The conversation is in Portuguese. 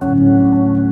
Música